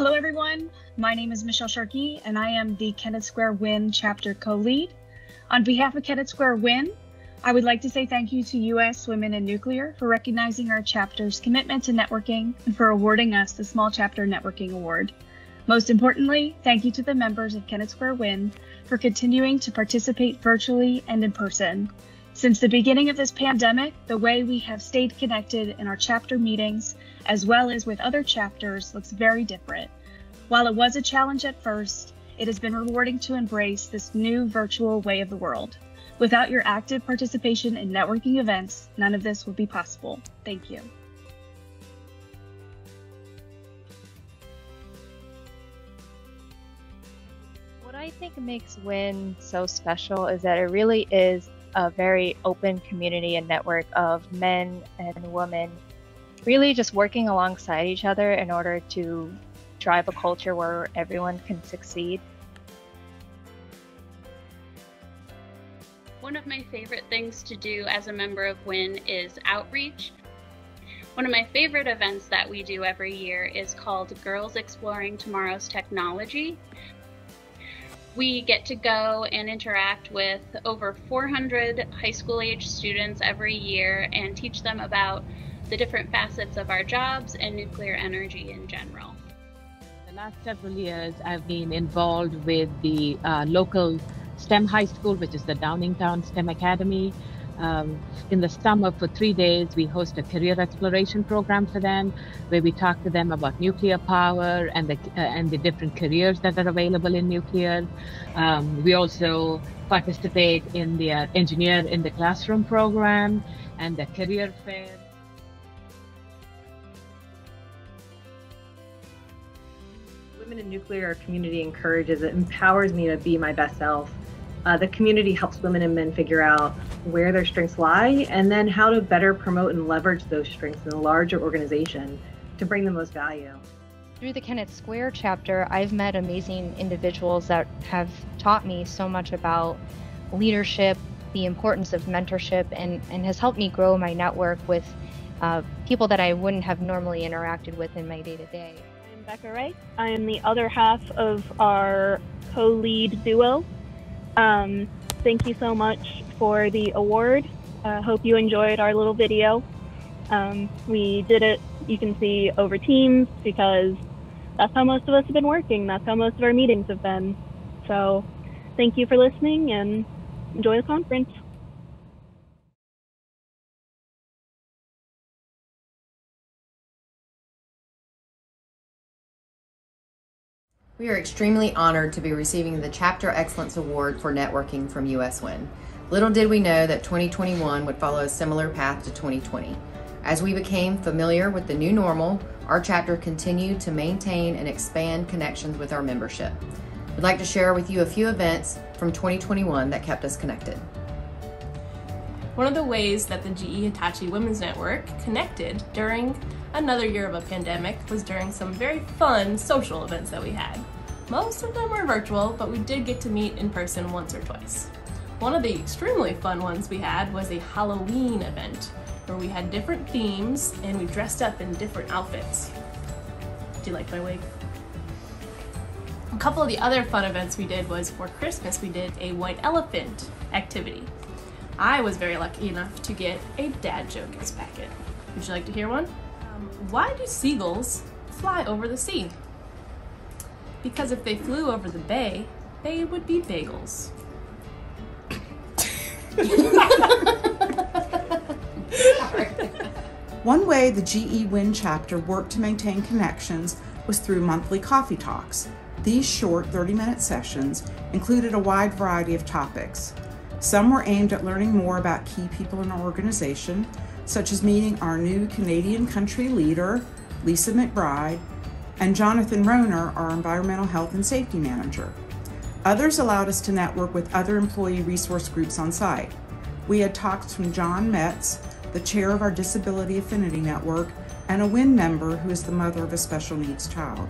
Hello, everyone. My name is Michelle Sharkey, and I am the Kennett Square WIN chapter co lead. On behalf of Kennett Square WIN, I would like to say thank you to U.S. Women in Nuclear for recognizing our chapter's commitment to networking and for awarding us the Small Chapter Networking Award. Most importantly, thank you to the members of Kennett Square WIN for continuing to participate virtually and in person. Since the beginning of this pandemic, the way we have stayed connected in our chapter meetings, as well as with other chapters, looks very different. While it was a challenge at first, it has been rewarding to embrace this new virtual way of the world. Without your active participation in networking events, none of this would be possible. Thank you. What I think makes WIN so special is that it really is a very open community and network of men and women really just working alongside each other in order to drive a culture where everyone can succeed. One of my favorite things to do as a member of WIN is outreach. One of my favorite events that we do every year is called Girls Exploring Tomorrow's Technology. We get to go and interact with over 400 high school age students every year and teach them about the different facets of our jobs and nuclear energy in general. The last several years, I've been involved with the uh, local STEM high school, which is the Downingtown STEM Academy. Um, in the summer, for three days, we host a career exploration program for them, where we talk to them about nuclear power and the uh, and the different careers that are available in nuclear. Um, we also participate in the uh, engineer in the classroom program and the career fair. In Nuclear community encourages, it empowers me to be my best self. Uh, the community helps women and men figure out where their strengths lie and then how to better promote and leverage those strengths in a larger organization to bring the most value. Through the Kennett Square chapter, I've met amazing individuals that have taught me so much about leadership, the importance of mentorship, and, and has helped me grow my network with uh, people that I wouldn't have normally interacted with in my day to day. I'm Wright. I am the other half of our co lead duo. Um, thank you so much for the award. Uh, hope you enjoyed our little video. Um, we did it, you can see, over Teams because that's how most of us have been working. That's how most of our meetings have been. So thank you for listening and enjoy the conference. We are extremely honored to be receiving the Chapter Excellence Award for Networking from US WIN. Little did we know that 2021 would follow a similar path to 2020. As we became familiar with the new normal, our chapter continued to maintain and expand connections with our membership. We'd like to share with you a few events from 2021 that kept us connected. One of the ways that the GE Hitachi Women's Network connected during another year of a pandemic was during some very fun social events that we had. Most of them were virtual, but we did get to meet in person once or twice. One of the extremely fun ones we had was a Halloween event where we had different themes and we dressed up in different outfits. Do you like my wig? A couple of the other fun events we did was for Christmas we did a white elephant activity. I was very lucky enough to get a dad joke as packet. Would you like to hear one? Why do seagulls fly over the sea? Because if they flew over the bay, they would be bagels. One way the GE WIN chapter worked to maintain connections was through monthly coffee talks. These short 30 minute sessions included a wide variety of topics. Some were aimed at learning more about key people in our organization, such as meeting our new Canadian country leader, Lisa McBride, and Jonathan Roner, our environmental health and safety manager. Others allowed us to network with other employee resource groups on site. We had talks from John Metz, the chair of our Disability Affinity Network, and a WIN member who is the mother of a special needs child.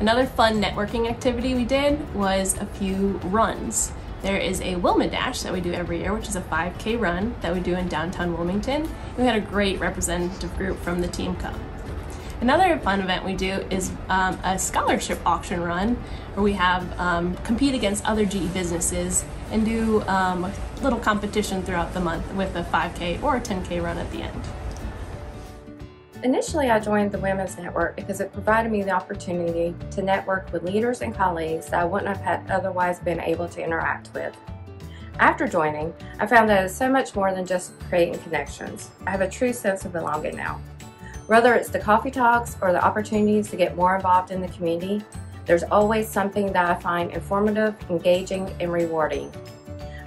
Another fun networking activity we did was a few runs. There is a Wilma Dash that we do every year, which is a 5K run that we do in downtown Wilmington. We had a great representative group from the team come. Another fun event we do is um, a scholarship auction run where we have um, compete against other GE businesses and do um, a little competition throughout the month with a 5K or a 10K run at the end. Initially, I joined the Women's Network because it provided me the opportunity to network with leaders and colleagues that I wouldn't have had otherwise been able to interact with. After joining, I found that it's so much more than just creating connections. I have a true sense of belonging now. Whether it's the coffee talks or the opportunities to get more involved in the community, there's always something that I find informative, engaging, and rewarding.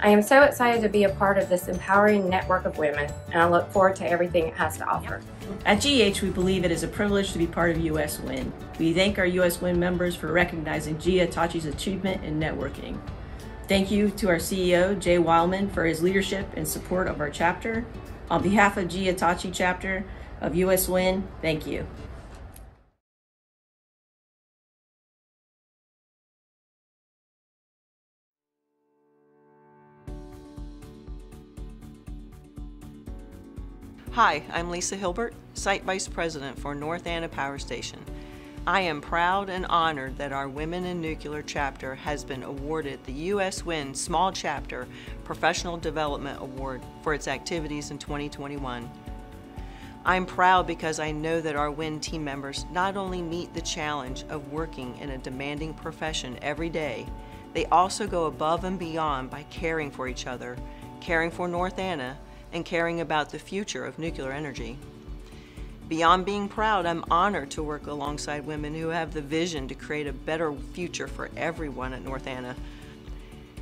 I am so excited to be a part of this empowering network of women, and I look forward to everything it has to offer. At GH, we believe it is a privilege to be part of US Win. We thank our US Win members for recognizing GE Hitachi's achievement in networking. Thank you to our CEO, Jay Wileman, for his leadership and support of our chapter. On behalf of GE Hitachi chapter, of US Win. Thank you. Hi, I'm Lisa Hilbert, Site Vice President for North Anna Power Station. I am proud and honored that our Women in Nuclear chapter has been awarded the U.S. WIN Small Chapter Professional Development Award for its activities in 2021. I'm proud because I know that our WIN team members not only meet the challenge of working in a demanding profession every day, they also go above and beyond by caring for each other, caring for North Anna, and caring about the future of nuclear energy. Beyond being proud, I'm honored to work alongside women who have the vision to create a better future for everyone at North Anna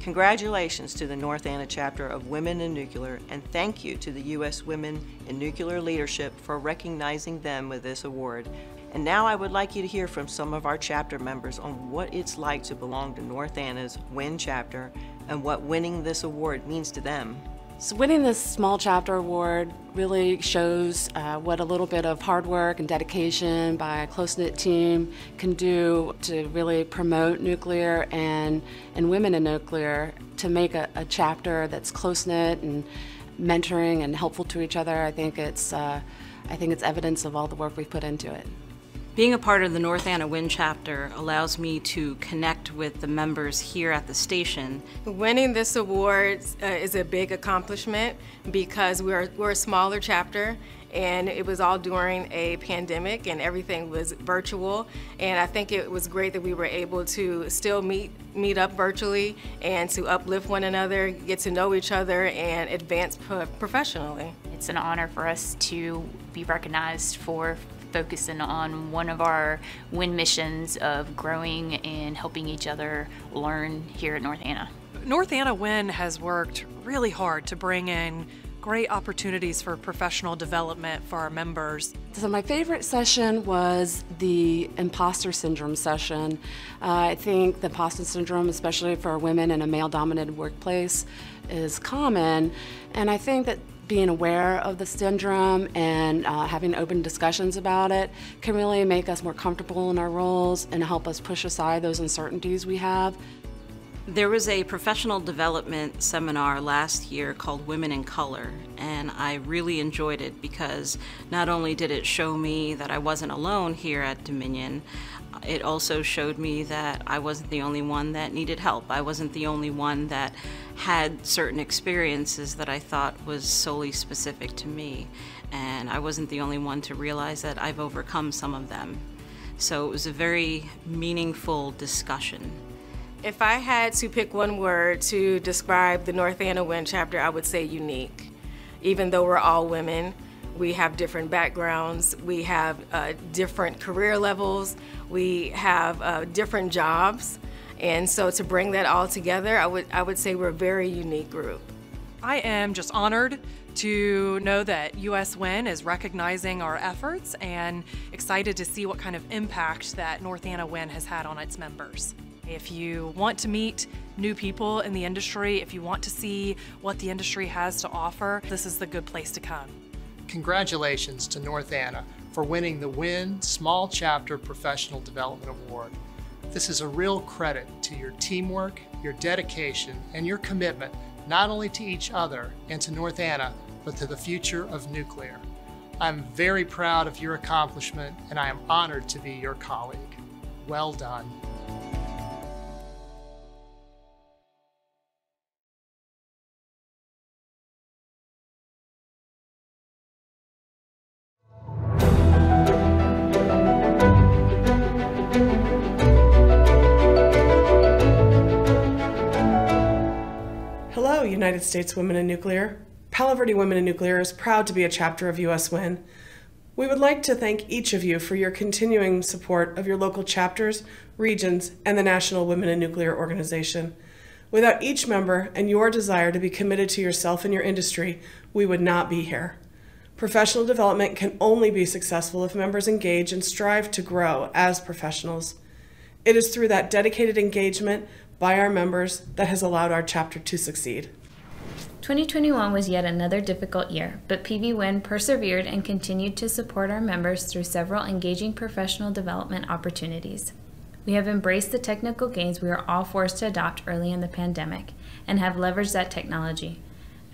Congratulations to the North Anna chapter of Women in Nuclear, and thank you to the U.S. Women in Nuclear Leadership for recognizing them with this award. And now I would like you to hear from some of our chapter members on what it's like to belong to North Anna's WIN chapter and what winning this award means to them. So winning this small chapter award really shows uh, what a little bit of hard work and dedication by a close-knit team can do to really promote nuclear and, and women in nuclear to make a, a chapter that's close-knit and mentoring and helpful to each other. I think it's, uh, I think it's evidence of all the work we've put into it. Being a part of the North Anna WIN chapter allows me to connect with the members here at the station. Winning this award uh, is a big accomplishment because we're, we're a smaller chapter and it was all during a pandemic and everything was virtual and I think it was great that we were able to still meet meet up virtually and to uplift one another, get to know each other and advance professionally. It's an honor for us to be recognized for focusing on one of our WIN missions of growing and helping each other learn here at North Anna. North Anna WIN has worked really hard to bring in great opportunities for professional development for our members. So my favorite session was the imposter syndrome session. Uh, I think the imposter syndrome, especially for women in a male-dominated workplace, is common, and I think that being aware of the syndrome and uh, having open discussions about it can really make us more comfortable in our roles and help us push aside those uncertainties we have. There was a professional development seminar last year called Women in Color, and I really enjoyed it because not only did it show me that I wasn't alone here at Dominion, it also showed me that I wasn't the only one that needed help. I wasn't the only one that had certain experiences that I thought was solely specific to me. And I wasn't the only one to realize that I've overcome some of them. So it was a very meaningful discussion. If I had to pick one word to describe the North Anna WIN chapter, I would say unique. Even though we're all women, we have different backgrounds, we have uh, different career levels, we have uh, different jobs, and so to bring that all together, I would, I would say we're a very unique group. I am just honored to know that US WIN is recognizing our efforts and excited to see what kind of impact that North Anna WIN has had on its members. If you want to meet new people in the industry, if you want to see what the industry has to offer, this is the good place to come. Congratulations to North Anna for winning the WIN Small Chapter Professional Development Award. This is a real credit to your teamwork, your dedication, and your commitment not only to each other and to North Anna, but to the future of nuclear. I'm very proud of your accomplishment and I am honored to be your colleague. Well done. United States Women in Nuclear. Palo Verde Women in Nuclear is proud to be a chapter of US WIN. We would like to thank each of you for your continuing support of your local chapters, regions, and the National Women in Nuclear Organization. Without each member and your desire to be committed to yourself and your industry, we would not be here. Professional development can only be successful if members engage and strive to grow as professionals. It is through that dedicated engagement by our members that has allowed our chapter to succeed. 2021 was yet another difficult year, but PVWin persevered and continued to support our members through several engaging professional development opportunities. We have embraced the technical gains we were all forced to adopt early in the pandemic and have leveraged that technology.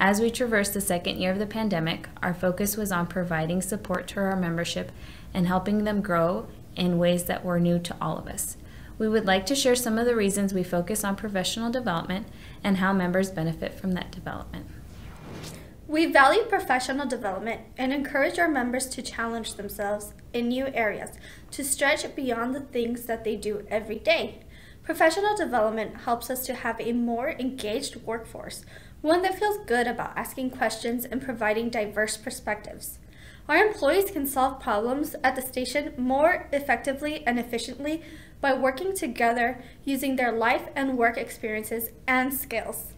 As we traverse the second year of the pandemic, our focus was on providing support to our membership and helping them grow in ways that were new to all of us. We would like to share some of the reasons we focus on professional development and how members benefit from that development. We value professional development and encourage our members to challenge themselves in new areas, to stretch beyond the things that they do every day. Professional development helps us to have a more engaged workforce, one that feels good about asking questions and providing diverse perspectives. Our employees can solve problems at the station more effectively and efficiently by working together using their life and work experiences and skills.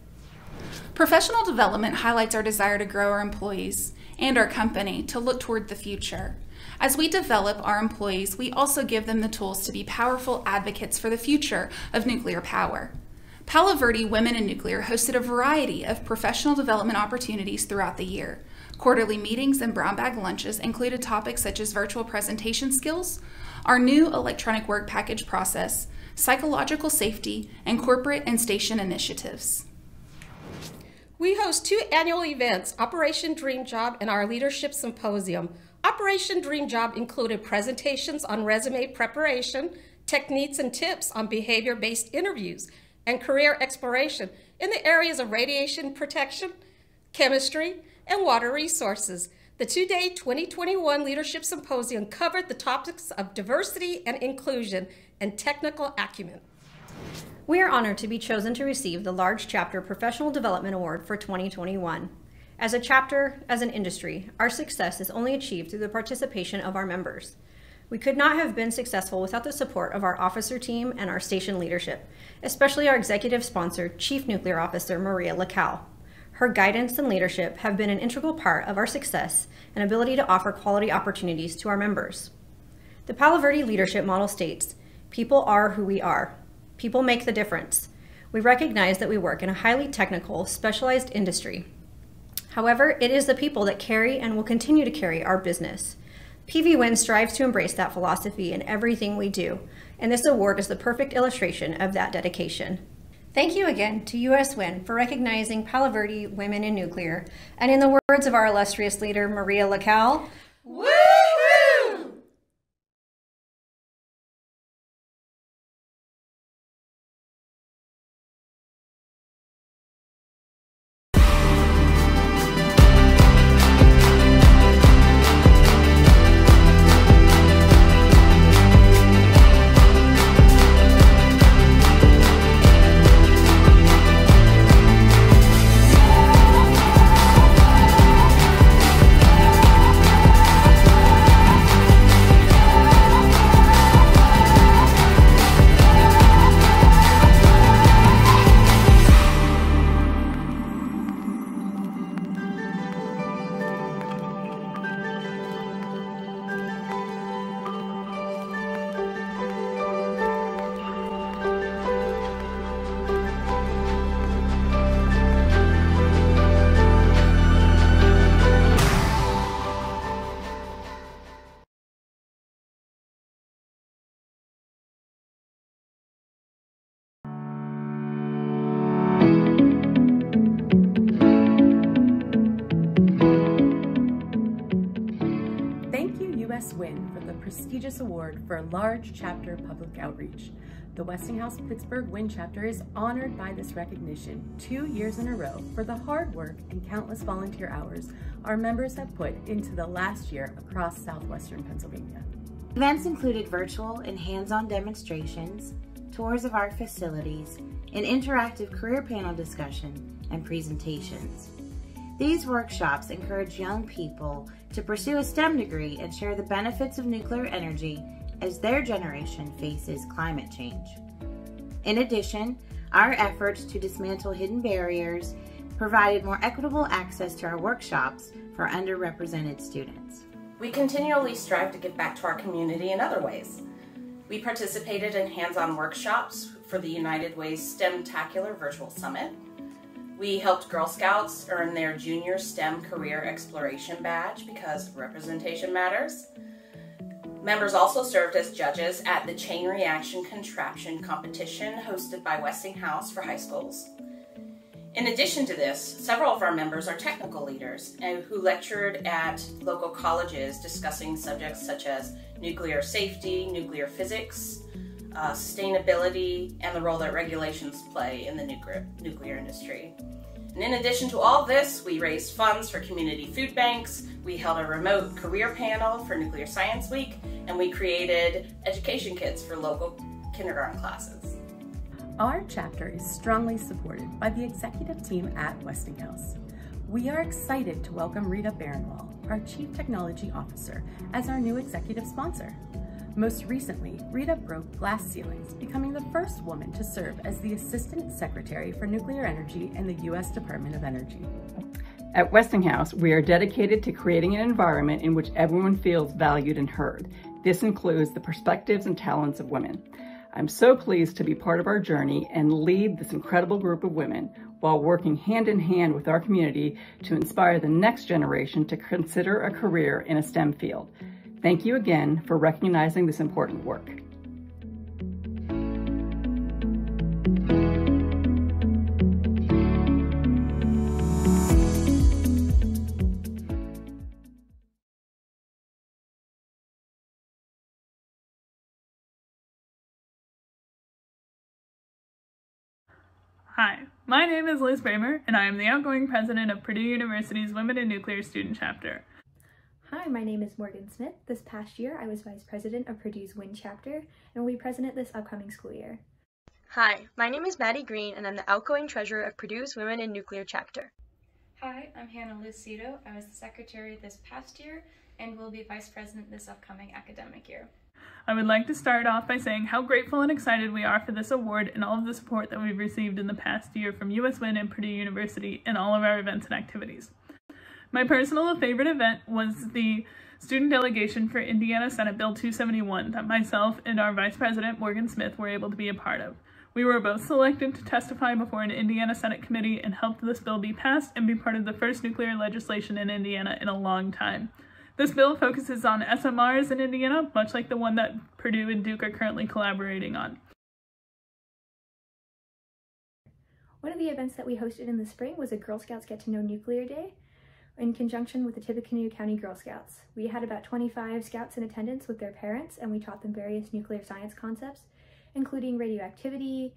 Professional development highlights our desire to grow our employees and our company to look toward the future. As we develop our employees, we also give them the tools to be powerful advocates for the future of nuclear power. Palo Verde Women in Nuclear hosted a variety of professional development opportunities throughout the year. Quarterly meetings and brown bag lunches included topics such as virtual presentation skills, our new electronic work package process, psychological safety, and corporate and station initiatives. We host two annual events, Operation Dream Job and our Leadership Symposium. Operation Dream Job included presentations on resume preparation, techniques and tips on behavior-based interviews, and career exploration in the areas of radiation protection, chemistry, and water resources. The two-day 2021 Leadership Symposium covered the topics of diversity and inclusion and technical acumen. We are honored to be chosen to receive the Large Chapter Professional Development Award for 2021. As a chapter, as an industry, our success is only achieved through the participation of our members. We could not have been successful without the support of our officer team and our station leadership, especially our executive sponsor, Chief Nuclear Officer Maria Lacal. Her guidance and leadership have been an integral part of our success and ability to offer quality opportunities to our members. The Palo Verde leadership model states, people are who we are. People make the difference. We recognize that we work in a highly technical, specialized industry. However, it is the people that carry and will continue to carry our business. PVWin strives to embrace that philosophy in everything we do, and this award is the perfect illustration of that dedication. Thank you again to US WIN for recognizing Palo Verde Women in Nuclear, and in the words of our illustrious leader, Maria Lacal, Woo! Prestigious award for large chapter public outreach. The Westinghouse Pittsburgh WIN chapter is honored by this recognition two years in a row for the hard work and countless volunteer hours our members have put into the last year across southwestern Pennsylvania. Events included virtual and hands-on demonstrations, tours of our facilities, an interactive career panel discussion, and presentations. These workshops encourage young people to pursue a STEM degree and share the benefits of nuclear energy as their generation faces climate change. In addition, our efforts to dismantle hidden barriers provided more equitable access to our workshops for underrepresented students. We continually strive to give back to our community in other ways. We participated in hands-on workshops for the United Way's STEMtacular Virtual Summit. We helped Girl Scouts earn their Junior STEM Career Exploration Badge because representation matters. Members also served as judges at the Chain Reaction Contraption competition hosted by Westinghouse for high schools. In addition to this, several of our members are technical leaders and who lectured at local colleges discussing subjects such as nuclear safety, nuclear physics, uh, sustainability, and the role that regulations play in the nuclear industry. And in addition to all this, we raised funds for community food banks, we held a remote career panel for Nuclear Science Week, and we created education kits for local kindergarten classes. Our chapter is strongly supported by the executive team at Westinghouse. We are excited to welcome Rita Baranwal, our Chief Technology Officer, as our new executive sponsor. Most recently, Rita broke glass ceilings, becoming the first woman to serve as the Assistant Secretary for Nuclear Energy in the U.S. Department of Energy. At Westinghouse, we are dedicated to creating an environment in which everyone feels valued and heard. This includes the perspectives and talents of women. I'm so pleased to be part of our journey and lead this incredible group of women while working hand in hand with our community to inspire the next generation to consider a career in a STEM field. Thank you again for recognizing this important work. Hi, my name is Liz Bramer, and I am the outgoing president of Purdue University's Women in Nuclear Student Chapter. Hi, my name is Morgan Smith. This past year, I was vice president of Purdue's WIN chapter and will be president this upcoming school year. Hi, my name is Maddie Green, and I'm the outgoing treasurer of Purdue's Women in Nuclear chapter. Hi, I'm Hannah Lucido. I was the secretary this past year and will be vice president this upcoming academic year. I would like to start off by saying how grateful and excited we are for this award and all of the support that we've received in the past year from US WIN and Purdue University in all of our events and activities. My personal favorite event was the student delegation for Indiana Senate Bill 271 that myself and our Vice President Morgan Smith were able to be a part of. We were both selected to testify before an Indiana Senate committee and helped this bill be passed and be part of the first nuclear legislation in Indiana in a long time. This bill focuses on SMRs in Indiana, much like the one that Purdue and Duke are currently collaborating on. One of the events that we hosted in the spring was a Girl Scouts Get to Know Nuclear Day in conjunction with the Tippecanoe County Girl Scouts. We had about 25 scouts in attendance with their parents and we taught them various nuclear science concepts, including radioactivity,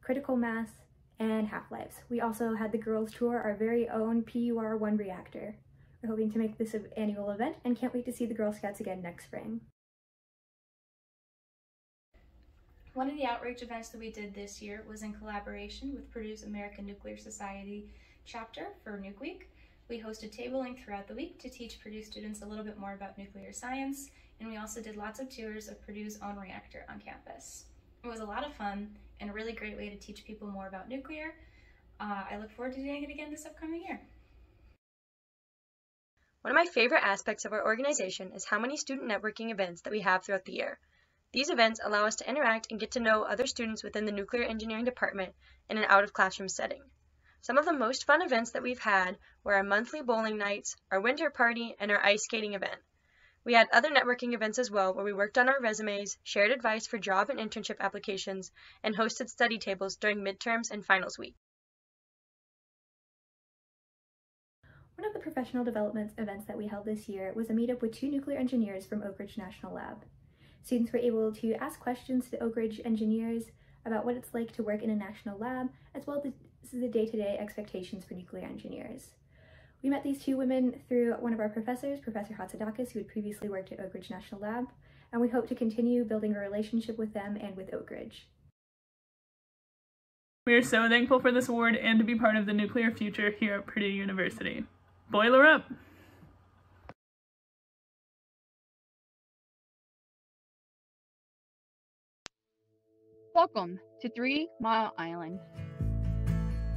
critical mass, and half-lives. We also had the girls tour our very own PUR-1 reactor. We're hoping to make this an annual event and can't wait to see the Girl Scouts again next spring. One of the outreach events that we did this year was in collaboration with Purdue's American Nuclear Society chapter for Nuke Week. We hosted tabling throughout the week to teach Purdue students a little bit more about nuclear science, and we also did lots of tours of Purdue's own reactor on campus. It was a lot of fun and a really great way to teach people more about nuclear. Uh, I look forward to doing it again this upcoming year. One of my favorite aspects of our organization is how many student networking events that we have throughout the year. These events allow us to interact and get to know other students within the nuclear engineering department in an out of classroom setting. Some of the most fun events that we've had were our monthly bowling nights, our winter party, and our ice skating event. We had other networking events as well where we worked on our resumes, shared advice for job and internship applications, and hosted study tables during midterms and finals week. One of the professional development events that we held this year was a meetup with two nuclear engineers from Oak Ridge National Lab. Students were able to ask questions to Oak Ridge engineers about what it's like to work in a national lab, as well as the day-to-day -day expectations for nuclear engineers. We met these two women through one of our professors, Professor Chatzidakis, who had previously worked at Oak Ridge National Lab, and we hope to continue building a relationship with them and with Oak Ridge. We are so thankful for this award and to be part of the nuclear future here at Purdue University. Boiler up! Welcome to Three Mile Island.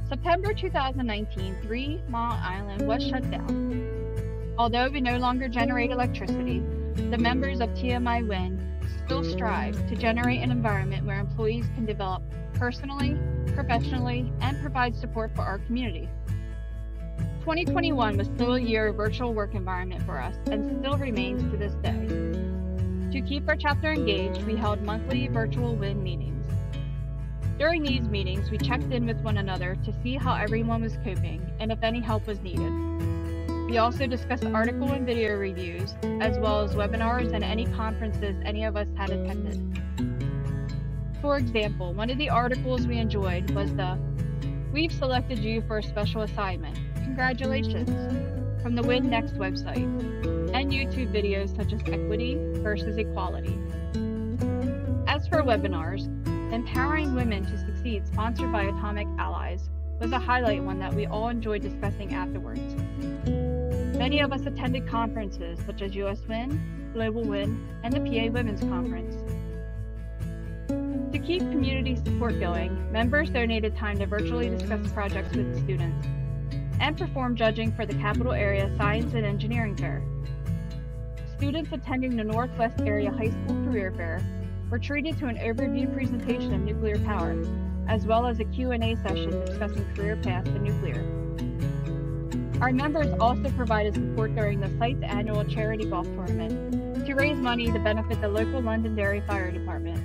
September 2019, Three Mile Island was shut down. Although we no longer generate electricity, the members of TMI WIN still strive to generate an environment where employees can develop personally, professionally, and provide support for our community. 2021 was still a year of virtual work environment for us and still remains to this day. To keep our chapter engaged, we held monthly virtual WIN meetings. During these meetings, we checked in with one another to see how everyone was coping and if any help was needed. We also discussed article and video reviews, as well as webinars and any conferences any of us had attended. For example, one of the articles we enjoyed was the We've selected you for a special assignment Congratulations! from the Win Next website, and YouTube videos such as Equity versus Equality. As for webinars, Empowering Women to Succeed, sponsored by Atomic Allies, was a highlight one that we all enjoyed discussing afterwards. Many of us attended conferences such as US Win, Global Win, and the PA Women's Conference. To keep community support going, members donated time to virtually discuss projects with students and perform judging for the Capital Area Science and Engineering Fair. Students attending the Northwest Area High School Career Fair were treated to an overview presentation of nuclear power, as well as a Q&A session discussing career paths in nuclear. Our members also provided support during the site's annual charity golf tournament to raise money to benefit the local Londonderry Fire Department.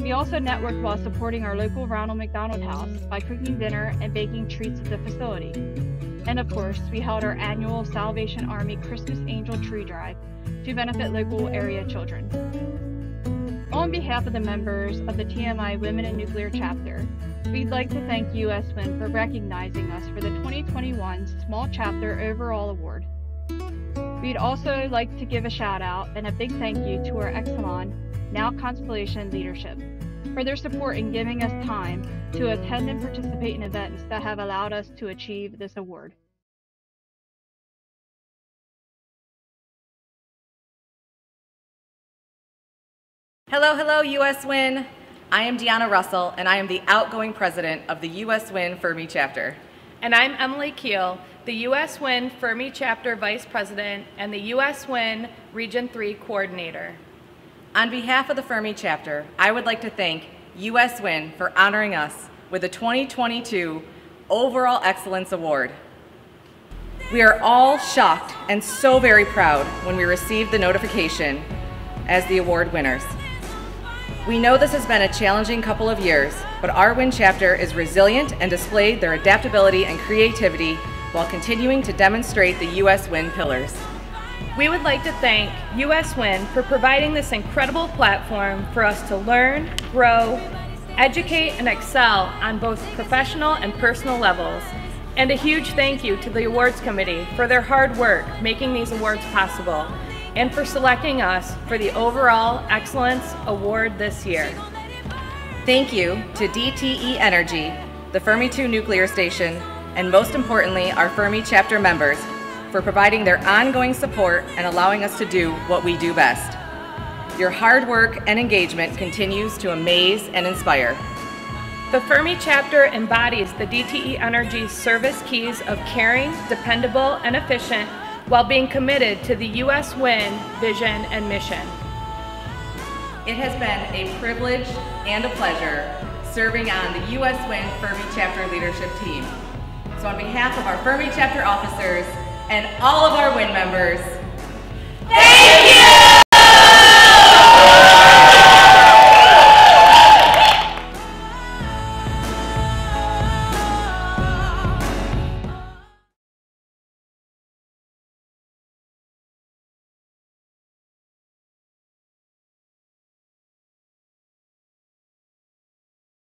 We also networked while supporting our local Ronald McDonald House by cooking dinner and baking treats at the facility. And of course, we held our annual Salvation Army Christmas Angel Tree Drive to benefit local area children. On behalf of the members of the TMI Women in Nuclear chapter, we'd like to thank US WIN for recognizing us for the 2021 Small Chapter Overall Award. We'd also like to give a shout out and a big thank you to our Exelon now Constellation leadership, for their support in giving us time to attend and participate in events that have allowed us to achieve this award. Hello, hello, US WIN. I am Deanna Russell, and I am the outgoing president of the US WIN Fermi chapter. And I'm Emily Keel, the US WIN Fermi chapter vice president and the US WIN Region 3 coordinator. On behalf of the Fermi chapter, I would like to thank US WIN for honoring us with the 2022 Overall Excellence Award. We are all shocked and so very proud when we received the notification as the award winners. We know this has been a challenging couple of years, but our WIN chapter is resilient and displayed their adaptability and creativity while continuing to demonstrate the US WIN pillars. We would like to thank US WIN for providing this incredible platform for us to learn, grow, educate, and excel on both professional and personal levels. And a huge thank you to the awards committee for their hard work making these awards possible and for selecting us for the Overall Excellence Award this year. Thank you to DTE Energy, the Fermi 2 nuclear station, and most importantly, our Fermi chapter members for providing their ongoing support and allowing us to do what we do best. Your hard work and engagement continues to amaze and inspire. The Fermi chapter embodies the DTE Energy service keys of caring, dependable, and efficient while being committed to the US WIN vision and mission. It has been a privilege and a pleasure serving on the US WIN Fermi chapter leadership team. So on behalf of our Fermi chapter officers and all of our WIN members,